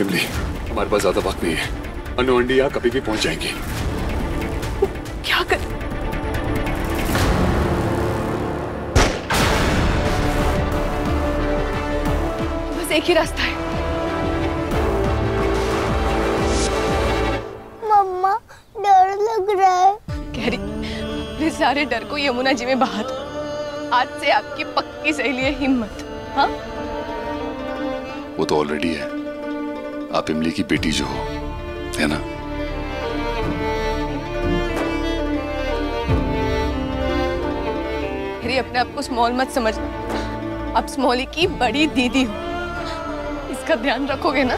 इमली हमारे पास ज़्यादा वक्त नहीं है। अनु अंडी यहाँ कभी भी पहुँच जाएँगी। क्या कर बस एक ही रास्ता है। मम्मा डर लग रहा है। कह रही मेरे सारे डर को यमुना जी में बहा दो। आज से आपकी पक्की सहेली है हिम्मत हाँ? वो तो ऑलरेडी है। आप इमली की बेटी जो हो है ना? मेरी अपने आप को स्मॉल मत समझ। आप स्मॉली की बड़ी दीदी हो। इसका ध्यान रखोगे ना?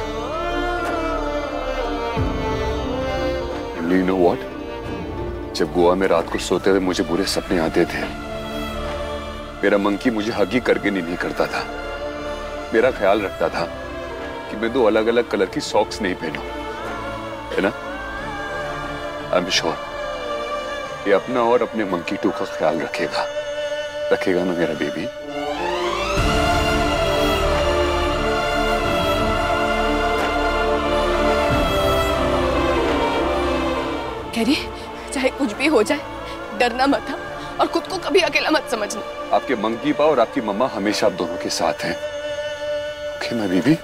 इमली नो व्हाट जब गोवा में रात को सोते हुए मुझे बुरे सपने आते थे मेरा मंकी मुझे हगी करके नहीं करता था। मेरा ख्याल रखता था। कि मैं दो अलग अलग कलर की सॉक्स नहीं पहनूं। है ना? आई एम श्योर ये अपना और अपने मंकी टू का ख्याल रखेगा। रखेगा ना मेरा बेबी कह रही चाहे कुछ भी हो जाए डरना मत था और खुद को कभी अकेला मत समझना। आपके मंकी पा और आपकी मम्मा हमेशा आप दोनों के साथ हैं। ओके मैं बीबी